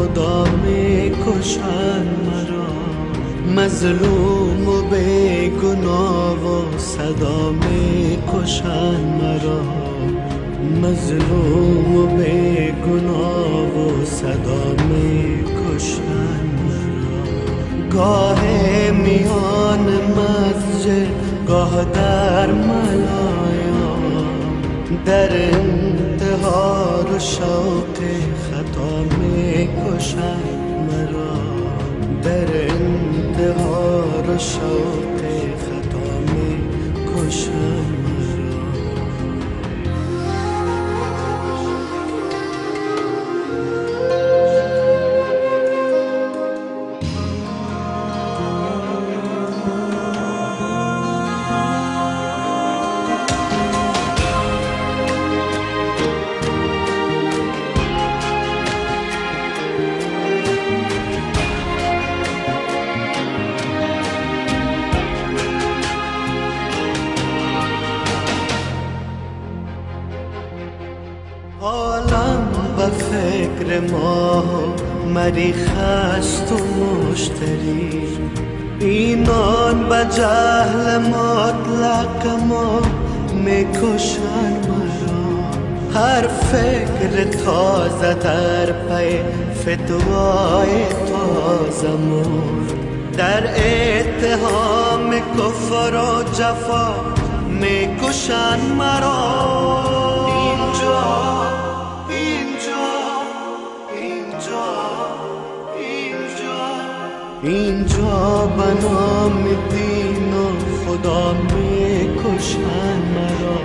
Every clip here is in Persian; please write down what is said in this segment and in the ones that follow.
خدا می‌کشن مرا. مظلوم و به گناه و صدا می‌کشن مرا. مظلوم و به گناه و صدا می‌کشن مرا. گاه میان مسجد گاه در ملایا در انتحار و شوق خطا می کشن مرا. در انتحار و شوق خطا می کشم و فکر ما مریخ است و مشتری. اینان به جهل مطلق ما می‌کشن مرا. هر فکر تازه در پی فتوای تازمون در اتهام کفر و جفا می‌کشن مرا. اینجا بنام دین و خدا می‌کشن مرا.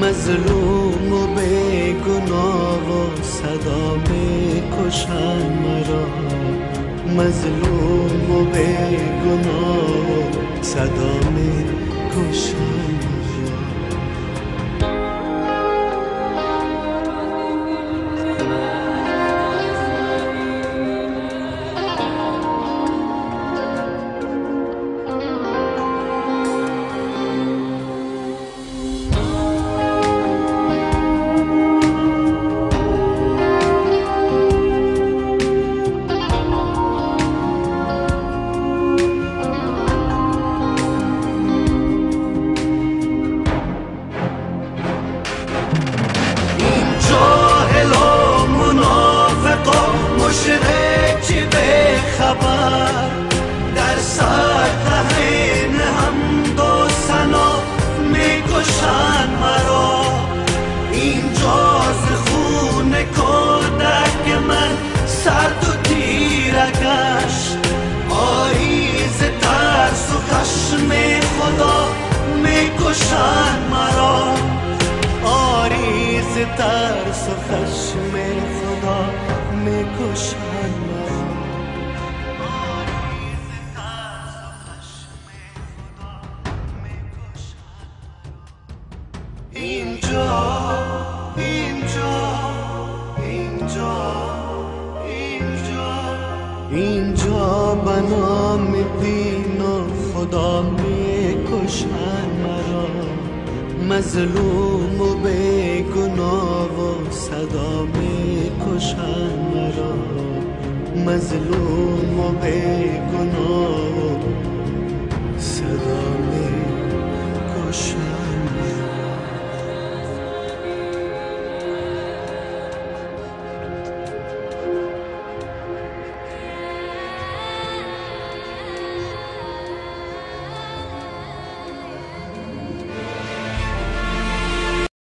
مظلوم و به گناه و صدا می‌کشن مرا. مظلوم و به گناه و صدا می‌کشن مشرک به خبر می‌کشن اینجا اینجا اینجا اینجا اینجا بنام دین و خدا مظلوم و به گناه و صدا باشم مرا مظلوم و بیگناه. صدا می کشم.